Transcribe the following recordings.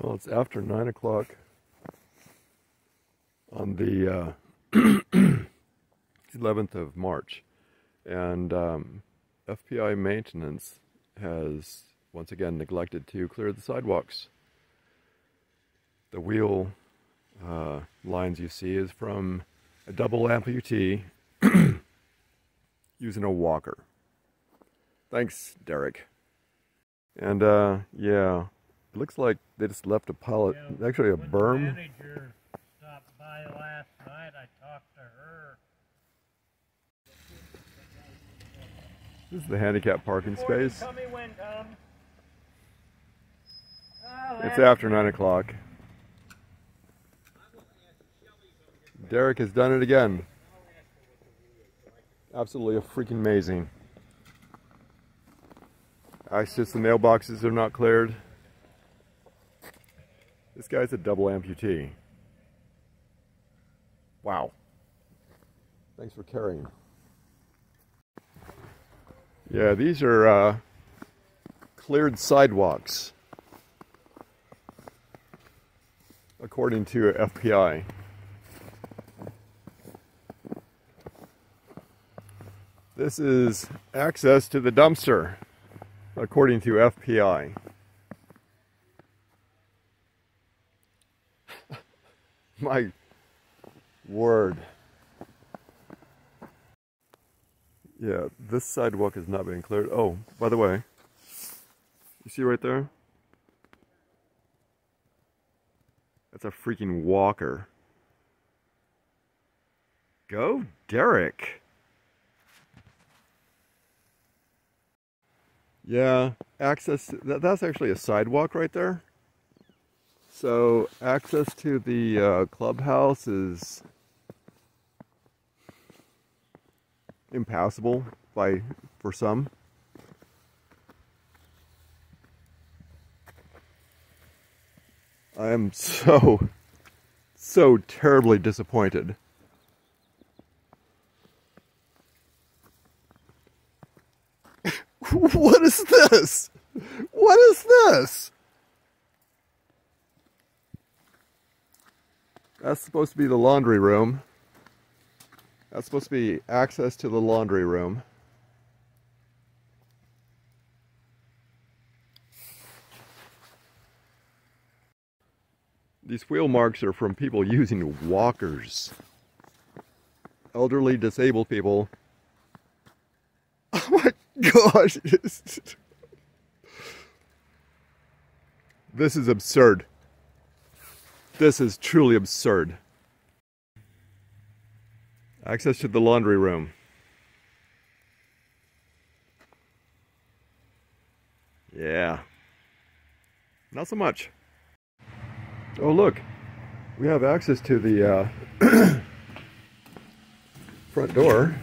Well, it's after 9 o'clock on the uh, 11th of March. And um, FPI maintenance has once again neglected to clear the sidewalks. The wheel uh, lines you see is from a double amputee using a walker. Thanks, Derek. And uh, yeah, looks like they just left a pallet, Yeah, actually a berm. The manager stopped by last night. I talked to her. This is the handicap parking Before space. When. Oh, It's after 9 o'clock. Derek has done it again. Absolutely a freaking amazing. It's just the mailboxes are not cleared. This guy's a double amputee. Wow. Thanks for carrying. Yeah, these are uh, cleared sidewalks, according to FPI. This is access to the dumpster, according to FPI. My word. Yeah, this sidewalk is not being cleared. Oh, by the way, you see right there? That's a freaking walker. Go, Derek. Yeah, access, that, that's actually a sidewalk right there. So access to the uh, clubhouse is impassable by for some. I am so so terribly disappointed. what is this? What is this? That's supposed to be the laundry room. That's supposed to be access to the laundry room. These wheel marks are from people using walkers. Elderly, disabled people. Oh my gosh. this is absurd. This is truly absurd. Access to the laundry room. Yeah. Not so much. Oh, look. We have access to the uh, front door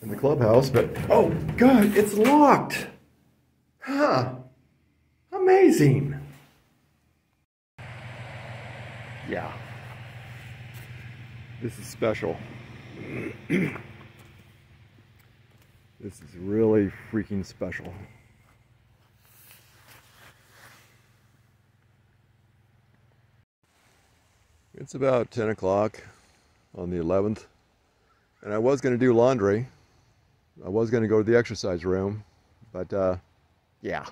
in the clubhouse, but oh, God, it's locked. Huh. Amazing. Yeah. This is special. this is really freaking special. It's about 10 o'clock on the 11th, and I was going to do laundry. I was going to go to the exercise room, but uh, yeah.